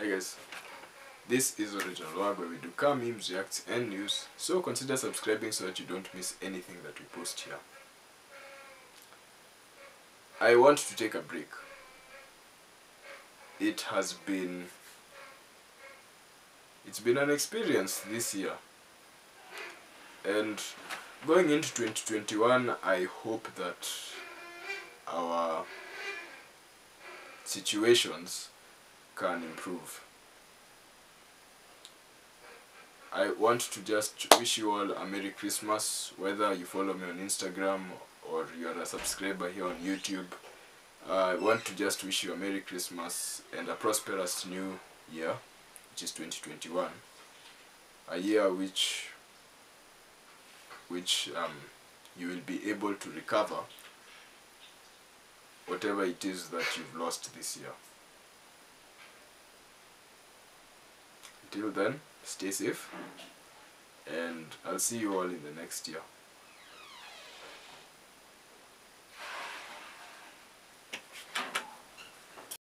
Hi guys, this is Original Wag where we do car memes, reacts and news, so consider subscribing so that you don't miss anything that we post here. I want to take a break. It has been it's been an experience this year. And going into 2021, I hope that our situations can improve. I want to just wish you all a Merry Christmas, whether you follow me on Instagram or you are a subscriber here on YouTube. I want to just wish you a Merry Christmas and a prosperous new year, which is 2021. A year which which um, you will be able to recover whatever it is that you've lost this year. Until then, stay safe, and I'll see you all in the next year.